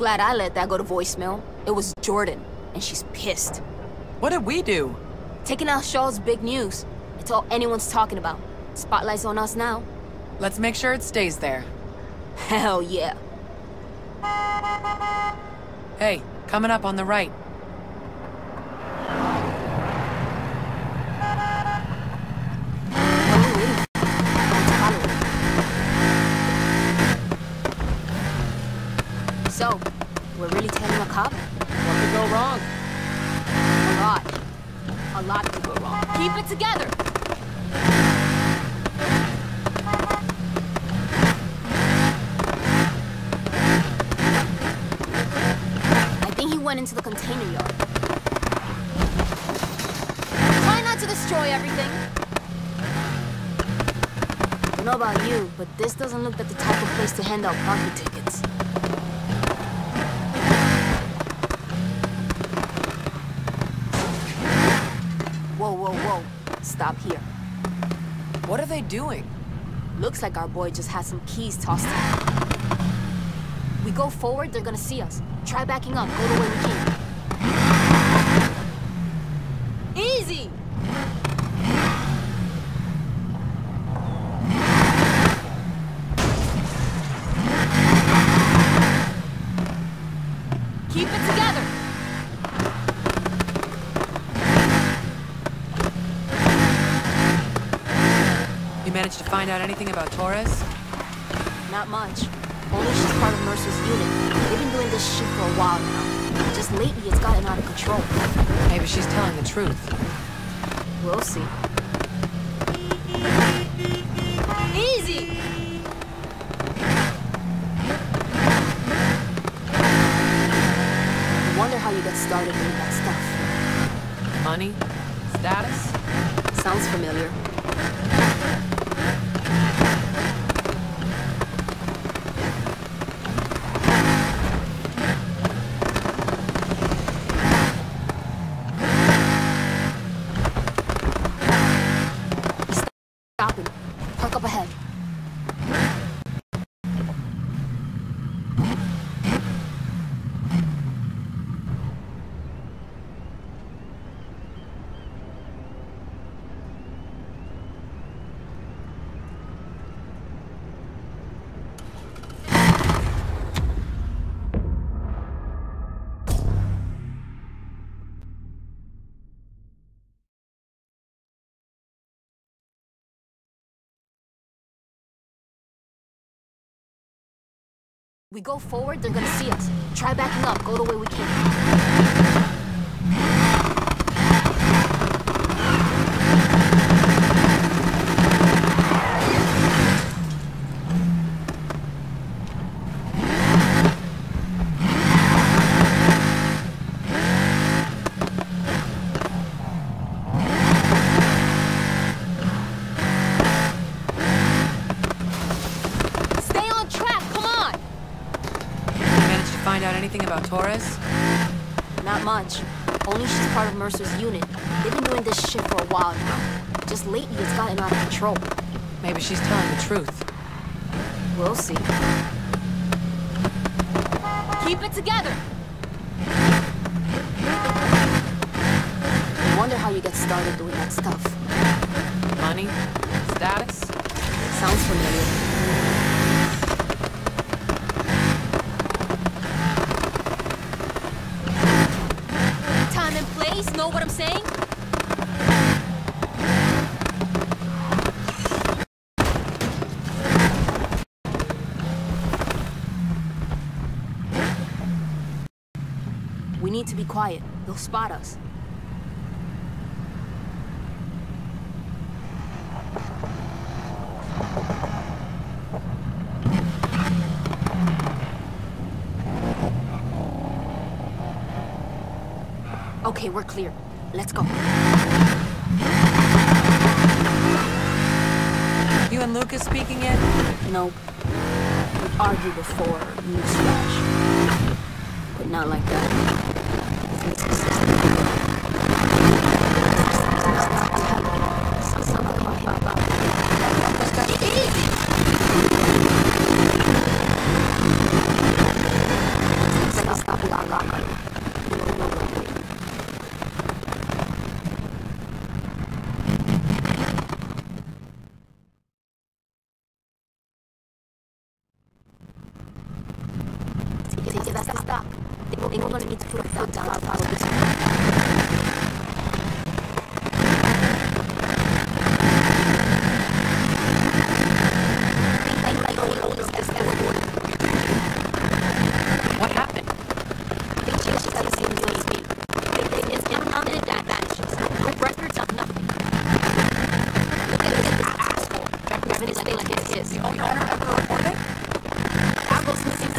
Glad I let that go to voicemail. It was Jordan, and she's pissed. What did we do? Taking out Shaw's big news. It's all anyone's talking about. Spotlight's on us now. Let's make sure it stays there. Hell yeah. Hey, coming up on the right. What are we waiting for? Let's follow it. So, we're really tailing a cop? What could go wrong? A lot. Lot wrong. Keep it together! I think he went into the container yard. Try not to destroy everything. Don't know about you, but this doesn't look like the type of place to hand out parking tickets. Here. What are they doing? Looks like our boy just had some keys tossed to him. We go forward, they're gonna see us. Try backing up, go the way we came. Easy! Keep it together! You managed to find out anything about Torres? Not much. Only she's part of Mercer's unit. They've been doing this shit for a while now. Just lately, it's gotten out of control. Maybe she's telling the truth. We'll see. Easy! I wonder how you got started doing that stuff. Money? Status? Sounds familiar. We go forward, they're gonna see us. Try backing up, go the way we came. Stay on track, come on! You managed to find out anything about Torres? Only she's part of Mercer's unit. They've been doing this shit for a while now. Just lately, it's gotten out of control. Maybe she's telling the truth. We'll see. Keep it together! I wonder how you get started doing that stuff. Money? Status? Sounds familiar. Time and place, know what I'm saying? We need to be quiet. They'll spot us. Okay, we're clear. Let's go. You and Lucas speaking yet? Nope. We've argued before, newsflash. Not like that. stop put down our probably What happened? The owner ever reported? Goes missing.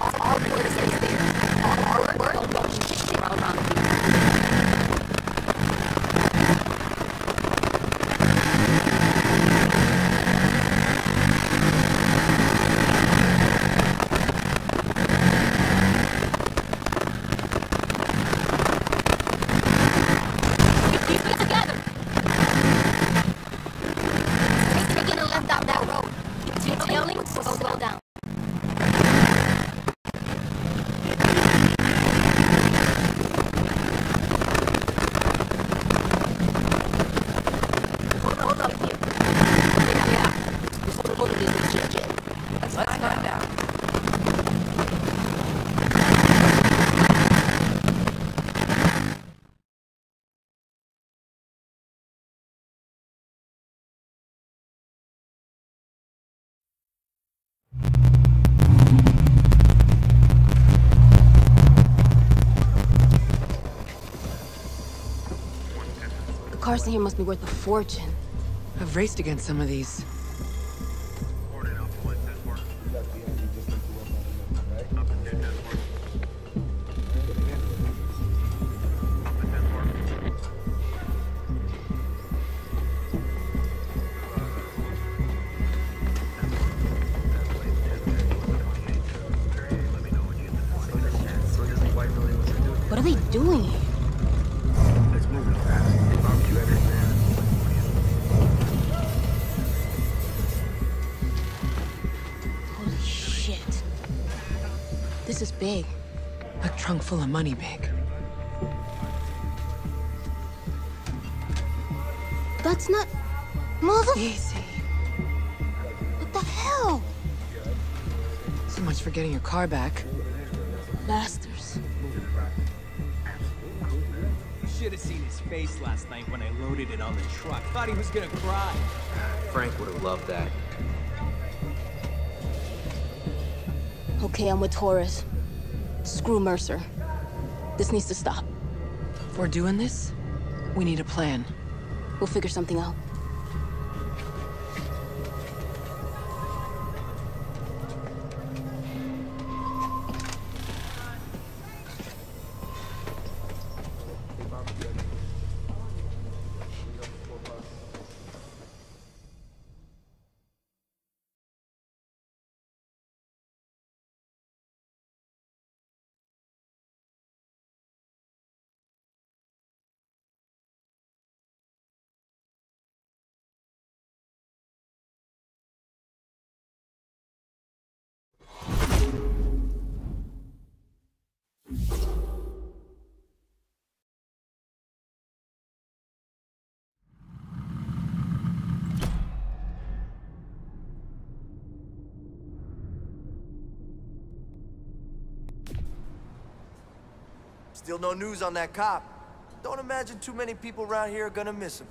All our word is there. All our word don't know shit around here. We keep it together. Take taking a left out that road. Keep tailing, so slow down. Hold hold up here. Yeah, yeah. Just hold hold of this shit, shit. Let's find out. Cars must be worth a fortune. I've raced against some of these. What are they doing here? Trunk full of money, big. That's not. Mother. Easy. What the hell? So much for getting your car back. Bastards. You should have seen his face last night when I loaded it on the truck. Thought he was gonna cry. Frank would have loved that. Okay, I'm with Torres. Screw Mercer. This needs to stop. If we're doing this, we need a plan. We'll figure something out. Still no news on that cop. Don't imagine too many people around here are gonna miss him.